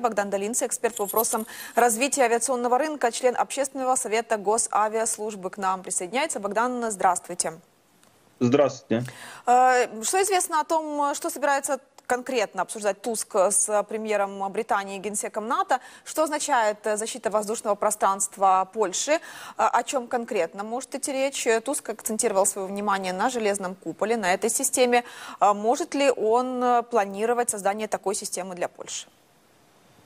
Богдан Долинцы, эксперт по вопросам развития авиационного рынка, член Общественного совета Госавиаслужбы к нам присоединяется. Богдан, здравствуйте. Здравствуйте. Э, что известно о том, что собирается конкретно обсуждать Туск с премьером Британии и генсеком НАТО? Что означает защита воздушного пространства Польши? Э, о чем конкретно может идти речь? Туск акцентировал свое внимание на железном куполе, на этой системе. Э, может ли он планировать создание такой системы для Польши?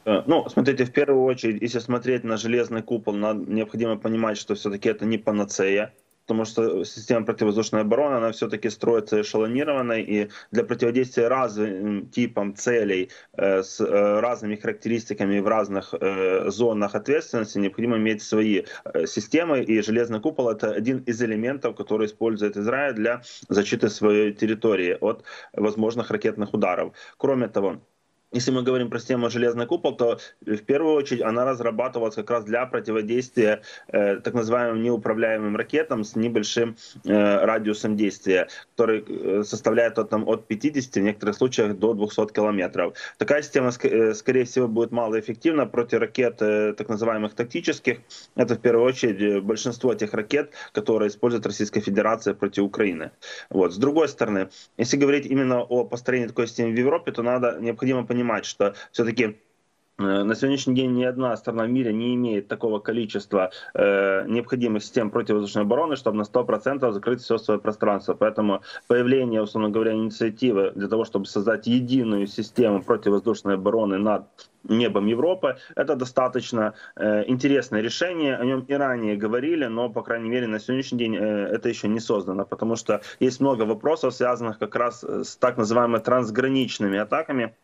Э, ну, смотрите, в первую очередь, если смотреть на железный купол, надо, необходимо понимать, что все-таки это не панацея, потому что система противовоздушной обороны, она все-таки строится эшелонированной, и для противодействия разным типам целей э, с э, разными характеристиками в разных зонах ответственности необходимо иметь свои системы, и железный купол — это один из элементов, который использует Израиль для защиты своей территории от возможных ракетных ударов. Кроме того, если мы говорим про систему «Железный купол», то в первую очередь она разрабатывалась как раз для противодействия э, так называемым неуправляемым ракетам с небольшим э, радиусом действия, который э, составляет от, там, от 50, в некоторых случаях до 200 километров. Такая система, э, скорее всего, будет малоэффективна против ракет э, так называемых тактических. Это в первую очередь э, большинство тех ракет, которые использует Российская Федерация против Украины. Вот. С другой стороны, если говорить именно о построении такой системы в Европе, то надо необходимо понимать, понимать, что все-таки Э, на сегодняшний день ни одна страна в мире не имеет такого количества э, необходимых систем противовоздушной обороны, чтобы на 100% закрыть все свое пространство. Поэтому появление, условно говоря, инициативы для того, чтобы создать единую систему противовоздушной обороны над небом Европы, это достаточно э, интересное решение. О нем и ранее говорили, но, по крайней мере, на сегодняшний день э, это еще не создано, потому что есть много вопросов, связанных как раз с так называемыми трансграничными атаками,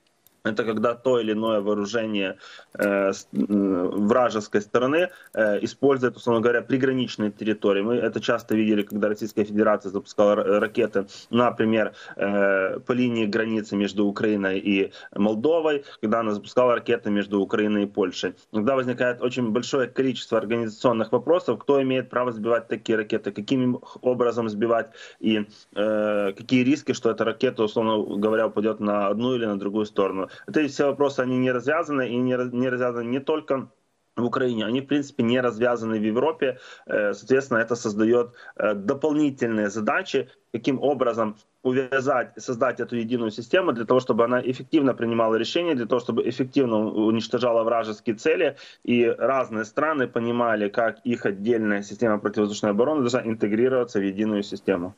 это когда то или иное вооружение э, вражеской стороны э, использует, условно говоря, приграничные территории. Мы это часто видели, когда Российская Федерация запускала ракеты, например, э, по линии границы между Украиной и Молдовой, когда она запускала ракеты между Украиной и Польшей. Тогда возникает очень большое количество организационных вопросов, кто имеет право сбивать такие ракеты, каким образом сбивать и э, какие риски, что эта ракета, условно говоря, упадет на одну или на другую сторону. Это все вопросы, они не развязаны, и не, не развязаны не только в Украине, они, в принципе, не развязаны в Европе. Э, соответственно, это создает э, дополнительные задачи, каким образом увязать, создать эту единую систему для того, чтобы она эффективно принимала решения, для того, чтобы эффективно уничтожала вражеские цели, и разные страны понимали, как их отдельная система противовоздушной обороны должна интегрироваться в единую систему.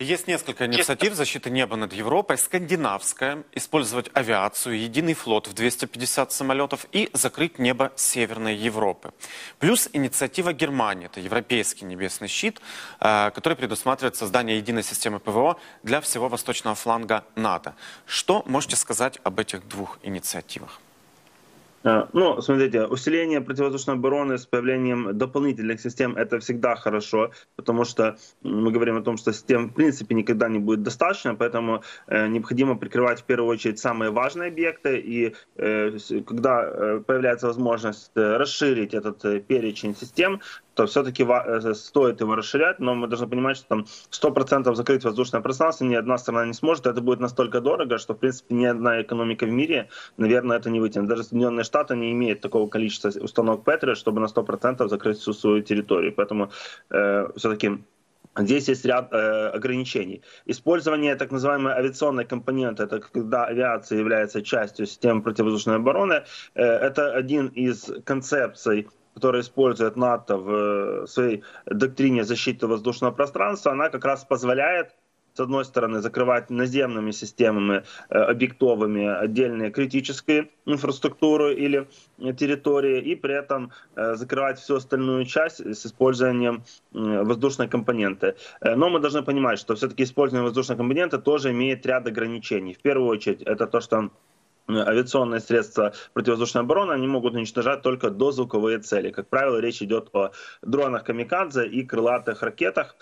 Есть несколько инициатив защиты неба над Европой. Скандинавская, использовать авиацию, единый флот в 250 самолетов и закрыть небо Северной Европы. Плюс инициатива Германии, это европейский небесный щит, э, который предусматривает создание единой системы ПВО для всего восточного фланга НАТО. Что можете сказать об этих двух инициативах? Э, ну, смотрите, усиление противовоздушной обороны с появлением дополнительных систем это всегда хорошо, потому что мы говорим о том, что систем в принципе никогда не будет достаточно, поэтому э, необходимо прикрывать в первую очередь самые важные объекты, и э, когда появляется возможность расширить этот перечень систем, то все-таки э, стоит его расширять, но мы должны понимать, что там 100% закрыть воздушное пространство ни одна страна не сможет. Это будет настолько дорого, что, в принципе, ни одна экономика в мире, наверное, это не вытянет. Даже Соединенные Штаты не имеют такого количества установок Патриот, чтобы на 100% закрыть всю свою территорию. Поэтому э, все-таки Здесь есть ряд э, ограничений. Использование так называемой авиационной компоненты, это когда авиация является частью системы противовоздушной обороны, э, это один из концепций которая использует НАТО в э, своей доктрине защиты воздушного пространства, она как раз позволяет с одной стороны, закрывать наземными системами э, объектовыми отдельные критические инфраструктуры или территории, и при этом э, закрывать всю остальную часть с использованием воздушной компоненты. Но мы должны понимать, что все-таки использование воздушной компоненты тоже имеет ряд ограничений. В первую очередь, это то, что авиационные средства противовоздушной обороны, они могут уничтожать только дозвуковые цели. Как правило, речь идет о дронах камикадзе и крылатых ракетах,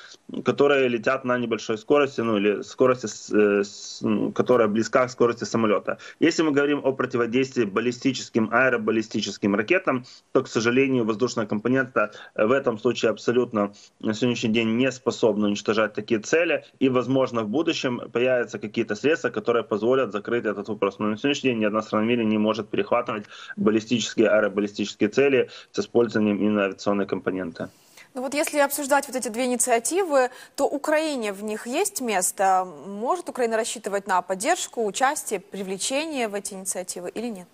которые летят на небольшой скорости, ну или скорости, э, ну, которая близка к скорости самолета. Если мы говорим о противодействии баллистическим, аэробаллистическим ракетам, то, к сожалению, воздушная компонента в этом случае абсолютно на сегодняшний день не способна уничтожать такие цели, и, возможно, в будущем появятся какие-то средства, которые позволят закрыть этот вопрос. Но на сегодняшний день ни одна страна в мире не может перехватывать баллистические, аэробаллистические цели с использованием именно авиационной компоненты. Ну вот если обсуждать вот эти две инициативы, то Украине в них есть место? Может Украина рассчитывать на поддержку, участие, привлечение в эти инициативы или нет?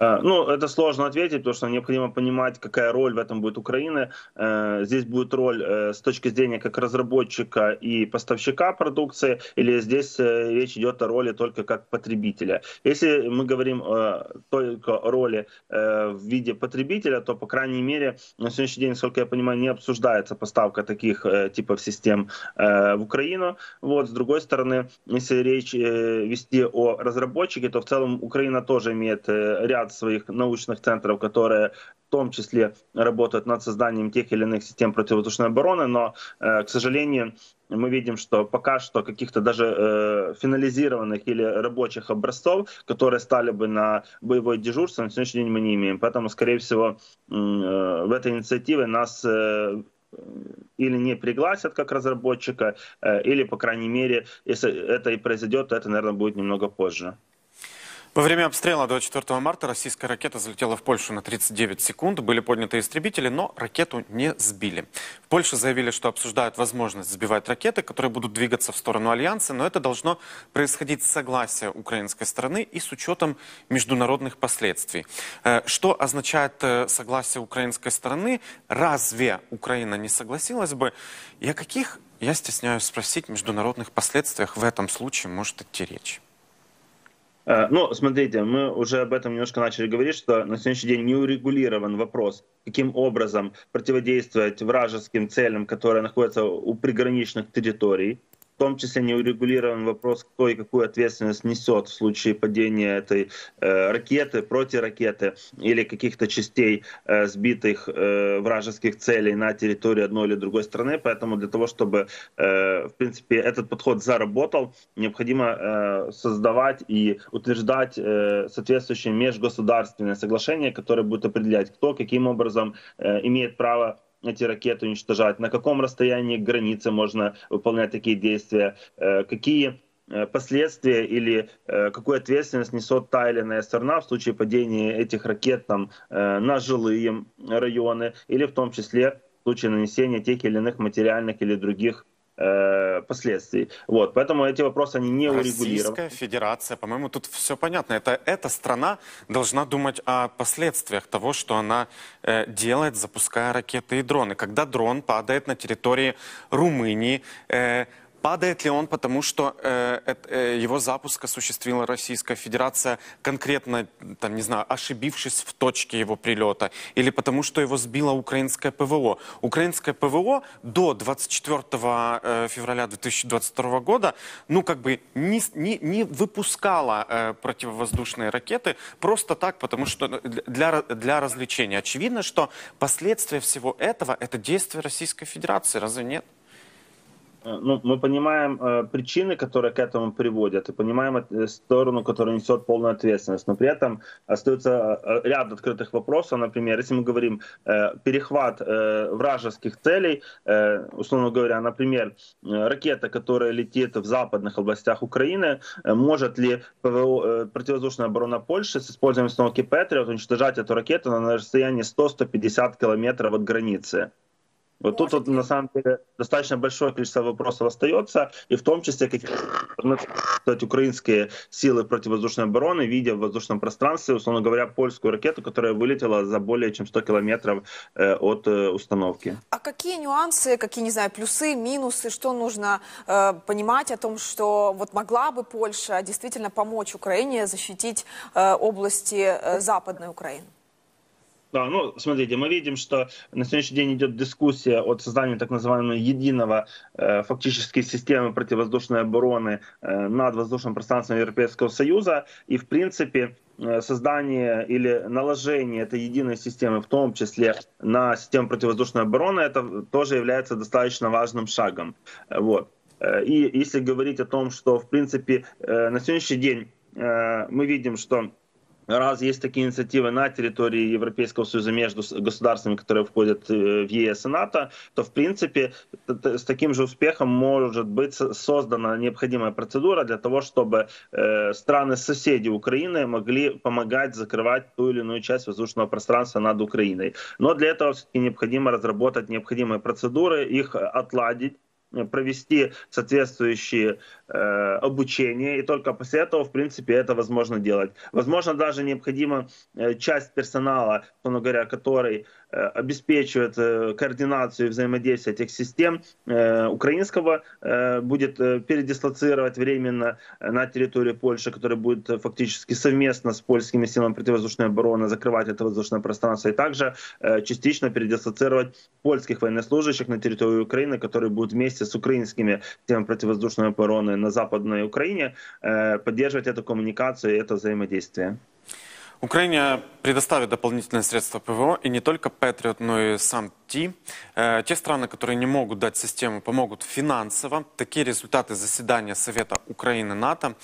Э, ну, это сложно ответить, потому что необходимо понимать, какая роль в этом будет Украины. Э, здесь будет роль э, с точки зрения как разработчика и поставщика продукции, или здесь речь идет о роли только как потребителя. Если мы говорим только о роли в виде потребителя, то, по крайней мере, на сегодняшний день, насколько я понимаю, не обсуждается поставка таких типов систем в Украину. Вот, с другой стороны, если речь вести о разработчике, то в целом Украина тоже имеет ряд ряд своих научных центров, которые в том числе работают над созданием тех или иных систем противовоздушной обороны, но, э, к сожалению, мы видим, что пока что каких-то даже э, финализированных или рабочих образцов, которые стали бы на боевой дежурство, на сегодняшний день мы не имеем. Поэтому, скорее всего, э, в этой инициативе нас или не пригласят как разработчика, или, по крайней мере, если это и произойдет, то это, наверное, будет немного позже. Во время обстрела 24 марта российская ракета залетела в Польшу на 39 секунд. Были подняты истребители, но ракету не сбили. В Польше заявили, что обсуждают возможность сбивать ракеты, которые будут двигаться в сторону Альянса, но это должно происходить с согласия украинской стороны и с учетом международных последствий. Э, что означает э, согласие украинской стороны? Разве Украина не согласилась бы? И о каких, я стесняюсь спросить, международных последствиях в этом случае может идти речь? Ну, смотрите, мы уже об этом немножко начали говорить, что на сегодняшний день не урегулирован вопрос, каким образом противодействовать вражеским целям, которые находятся у приграничных территорий в том числе не урегулирован вопрос, кто и какую ответственность несет в случае падения этой э, ракеты, протиракеты или каких-то частей э, сбитых э, вражеских целей на территории одной или другой страны. Поэтому для того, чтобы, э, в принципе, этот подход заработал, необходимо э, создавать и утверждать э, соответствующие межгосударственные соглашения, которые будут определять, кто каким образом э, имеет право эти ракеты уничтожать, на каком расстоянии границы можно выполнять такие действия, э, какие э, последствия или э, какую ответственность несет та или иная сторона в случае падения этих ракет там, на жилые районы или в том числе в случае нанесения тех или иных материальных или других э, последствий. Вот, поэтому эти вопросы они не урегулированы. Российская Федерация, по-моему, тут все понятно. Это эта страна должна думать о последствиях того, что она э, делает, запуская ракеты и дроны. Когда дрон падает на территории Румынии, э, Падает ли он, потому что э, э, его запуск осуществила Российская Федерация конкретно, там, не знаю, ошибившись в точке его прилета, или потому что его сбило украинское ПВО? Украинское ПВО до 24 э, февраля 2022 года, ну, как бы не, не, не выпускало э, противовоздушные ракеты просто так, потому что для, для развлечения. Очевидно, что последствия всего этого – это действия Российской Федерации, разве нет? Э, ну, мы понимаем э, причины, которые к этому приводят, и понимаем э, сторону, которая несет полную ответственность. Но при этом остается э, ряд открытых вопросов. Например, если мы говорим э, перехват э, вражеских целей, э, условно говоря, например, э, ракета, которая летит в западных областях Украины, э, может ли ПВО, э, противовоздушная оборона Польши с использованием установки Патриот уничтожать эту ракету на расстоянии 100-150 километров от границы? Вот тут вот, на самом деле достаточно большое количество вопросов остается, и в том числе какие кстати, украинские силы противовоздушной обороны, видя в воздушном пространстве, условно говоря, польскую ракету, которая вылетела за более чем 100 километров э, от э, установки. А какие нюансы, какие, не знаю, плюсы, минусы, что нужно э, понимать о том, что вот могла бы Польша действительно помочь Украине защитить э, области э, Западной Украины? Да, ну, смотрите, мы видим, что на сегодняшний день идет дискуссия о создании так называемого единого э, фактически системы противовоздушной обороны э, над воздушным пространством Европейского Союза. И, в принципе, э, создание или наложение этой единой системы, в том числе на систему противовоздушной обороны, это тоже является достаточно важным шагом. Вот. Э, и если говорить о том, что, в принципе, э, на сегодняшний день мы видим, что раз есть такие инициативы на территории Европейского Союза между государствами, которые входят э, в ЕС и НАТО, то, в принципе, с таким же успехом может быть создана необходимая процедура для того, чтобы э, страны-соседи Украины могли помогать закрывать ту или иную часть воздушного пространства над Украиной. Но для этого все-таки необходимо разработать необходимые процедуры, их отладить, Э, провести соответствующие обучение, и только после этого, в принципе, это возможно делать. Возможно, даже необходимо э, часть персонала, говоря, который Э, обеспечивает э, координацию и взаимодействие этих систем э, украинского, будет передислоцировать временно на территорию Польши, которая будет фактически совместно с польскими силами противовоздушной обороны закрывать это воздушное пространство, и также частично передислоцировать польских военнослужащих на территорию Украины, которые будут вместе с украинскими силами противовоздушной обороны на Западной Украине поддерживать эту коммуникацию и это взаимодействие. Украине предоставит дополнительные средства ПВО, и не только Патриот, но и сам Ти. Э, те страны, которые не могут дать систему, помогут финансово. Такие результаты заседания Совета Украины-НАТО.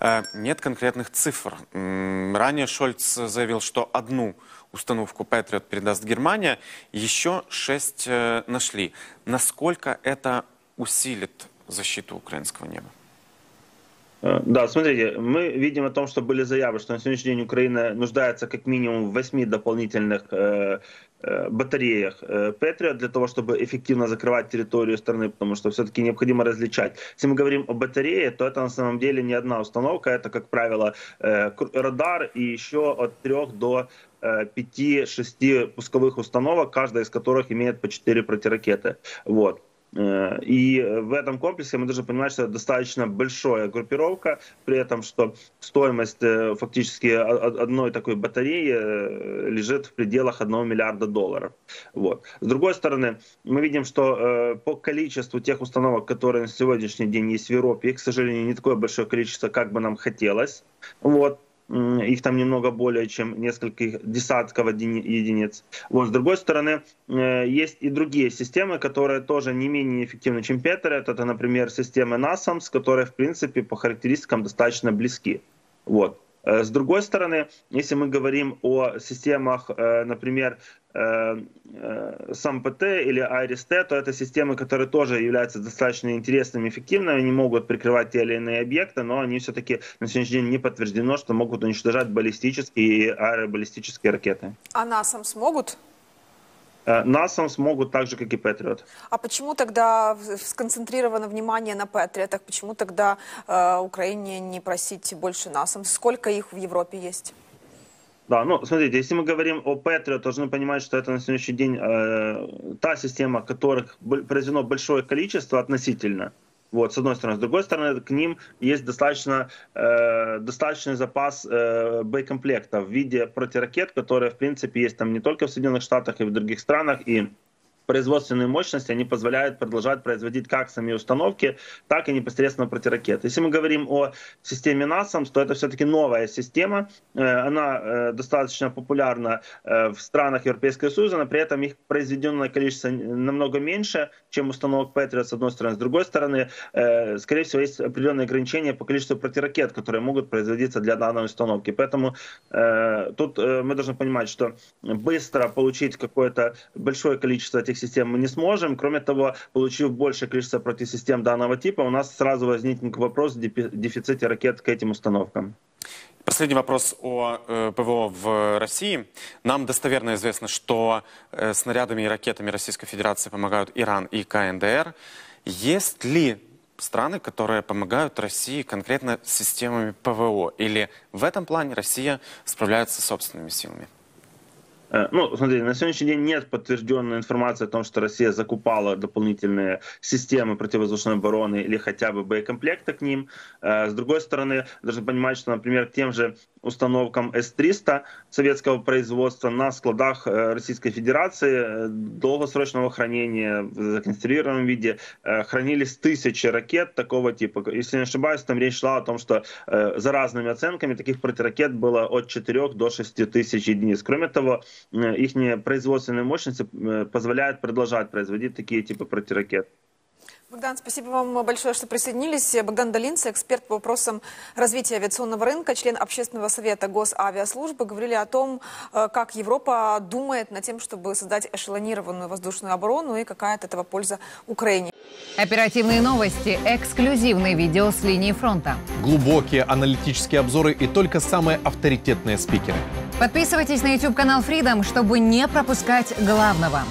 Э, нет конкретных цифр. Ранее Шольц заявил, что одну установку Патриот передаст Германия, еще шесть э, нашли. Насколько это усилит защиту украинского неба? Э, да, смотрите, мы видим о том, что были заявы, что на сегодняшний день Украина нуждается как минимум в восьми дополнительных э, э, батареях э, для того, чтобы эффективно закрывать территорию страны, потому что все-таки необходимо различать. Если мы говорим о батарее, то это на самом деле не одна установка, это, как правило, э, радар и еще от трех до 5-6 пусковых установок, каждая из которых имеет по 4 протиракеты. Вот. Э, и в этом комплексе мы должны понимать, что это достаточно большая группировка, при этом, что стоимость э, фактически одной такой батареи э, лежит в пределах 1 миллиарда долларов. Вот. С другой стороны, мы видим, что по количеству тех установок, которые на сегодняшний день есть в Европе, их, к сожалению, не такое большое количество, как бы нам хотелось. Вот их там немного более чем несколько десятков единиц. Вот, с другой стороны, э, есть и другие системы, которые тоже не менее эффективны, чем Patriot. Это, например, системы NASAMS, которые, в принципе, по характеристикам достаточно близки. Вот. Э, с другой стороны, если мы говорим о системах, э, например, SAMPT или IRIS-T, то это системы, которые тоже являются достаточно интересными и эффективными, они могут прикрывать те или иные объекты, но они все-таки на сегодняшний день не подтверждено, что могут уничтожать баллистические и аэробаллистические ракеты. А НАСАМ смогут? Э, НАСАМ смогут так же, как и Патриот. А почему тогда сконцентрировано внимание на Патриотах? Почему тогда э, Украине не просить больше НАСАМ? Сколько их в Европе есть? Да, ну смотрите, если мы говорим о Патриот, должны понимать, что это на сегодняшний день э, та система, которых произведено большое количество относительно. Вот, с одной стороны. С другой стороны, к ним есть достаточно, э, достаточный запас э, боекомплекта в виде протиракет, которые, в принципе, есть там не только в Соединенных Штатах и в других странах. И производственные мощности, они позволяют продолжать производить как сами установки, так и непосредственно протиракеты. Если мы говорим о системе NASAMS, то это все-таки новая система. Э, она э, достаточно популярна э, в странах Европейского Союза, но при этом их произведенное количество намного меньше, чем установок Patriot с одной стороны. С другой стороны, скорее всего, есть определенные ограничения по количеству протиракет, которые могут производиться для данной установки. Поэтому тут мы должны понимать, что быстро получить какое-то большое количество этих систем мы не сможем. Кроме того, получив большее количество противосистем данного типа, у нас сразу возникнет вопрос о дефиците ракет к этим установкам. Последний вопрос о э, ПВО в России. Нам достоверно известно, что э, снарядами и ракетами Российской Федерации помогают Иран и КНДР. Есть ли страны, которые помогают России конкретно системами ПВО? Или в этом плане Россия справляется собственными силами? Э, ну, смотрите, на сегодняшний день нет подтвержденной информации о том, что Россия закупала дополнительные системы противовоздушной обороны или хотя бы боекомплекты к ним. Э, с другой стороны, должны понимать, что, например, тем же установкам С-300 советского производства на складах э, Российской Федерации долгосрочного хранения в законсервированном виде хранились тысячи ракет такого типа. Если не ошибаюсь, там речь шла о том, что за разными оценками таких протиракет было от 4 до 6 тысяч единиц. Кроме того, их производственные мощности э, позволяют продолжать производить такие типы протиракет. Богдан, спасибо вам большое, что присоединились. Богдан Долинцы, эксперт по вопросам развития авиационного рынка, член общественного совета Госавиаслужбы, говорили о том, э, как Европа думает над тем, чтобы создать эшелонированную воздушную оборону и какая от этого польза Украине. Оперативные новости, эксклюзивные видео с линии фронта. Глубокие аналитические обзоры и только самые авторитетные спикеры. Подписывайтесь на YouTube канал Freedom, чтобы не пропускать главного.